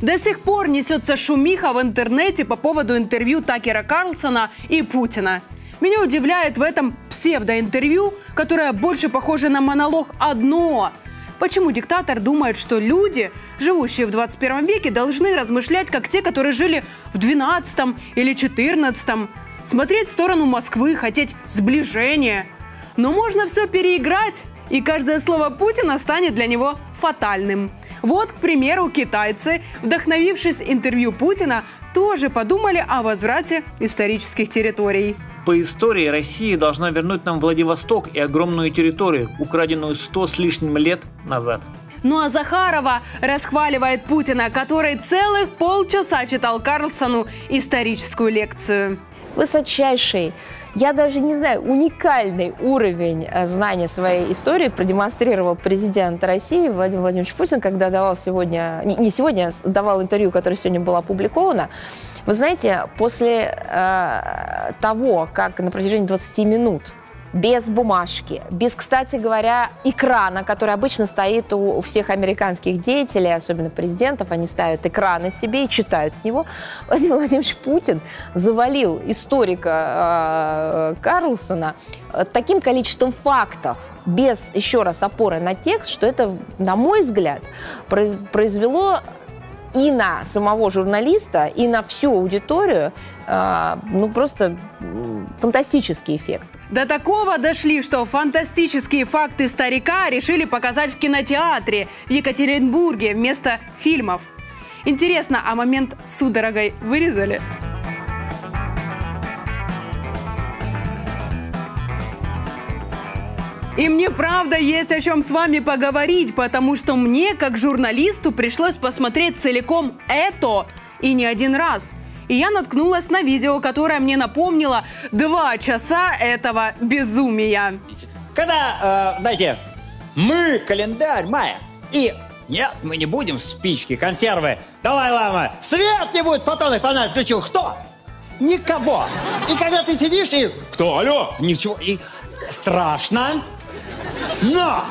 До сих пор несется шумиха в интернете по поводу интервью Такера Карлсона и Путина. Меня удивляет в этом псевдоинтервью, которое больше похоже на монолог «одно». Почему диктатор думает, что люди, живущие в 21 веке, должны размышлять, как те, которые жили в 12 или 14 смотреть в сторону Москвы, хотеть сближения. Но можно все переиграть, и каждое слово Путина станет для него фатальным. Вот, к примеру, китайцы, вдохновившись интервью Путина, тоже подумали о возврате исторических территорий. По истории Россия должна вернуть нам Владивосток и огромную территорию, украденную сто с лишним лет назад. Ну а Захарова расхваливает Путина, который целых полчаса читал Карлсону историческую лекцию. Высочайший я даже не знаю, уникальный уровень э, знания своей истории продемонстрировал президент России Владимир Владимирович Путин, когда давал сегодня, не сегодня, а давал интервью, которое сегодня было опубликовано. Вы знаете, после э, того, как на протяжении 20 минут без бумажки, без, кстати говоря, экрана, который обычно стоит у, всех американских деятелей, особенно президентов, они ставят экраны себе и читают с него. Владимир Владимирович Путин завалил историка э, Карлсона таким количеством фактов, без, еще раз, опоры на текст, что это, на мой взгляд, произвело и на самого журналиста, и на всю аудиторию, э, ну, просто фантастический эффект. До такого дошли, что фантастические факты старика решили показать в кинотеатре в Екатеринбурге вместо фильмов. Интересно, а момент с судорогой вырезали? И мне правда есть о чем с вами поговорить, потому что мне, как журналисту, пришлось посмотреть целиком это и не один раз – и я наткнулась на видео, которое мне напомнило два часа этого безумия. Когда, э, дайте, мы календарь мая, и нет, мы не будем спички, консервы. Давай, лама, свет не будет, фотонный фонарь включил. Кто? Никого. И когда ты сидишь и... Кто? Алло? Ничего. И страшно. Но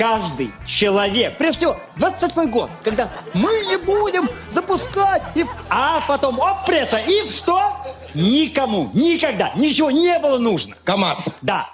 каждый человек, прежде всего, 28 год, когда мы не будем запускать, и... а потом оп, пресса, и что? Никому, никогда, ничего не было нужно. КамАЗ. Да,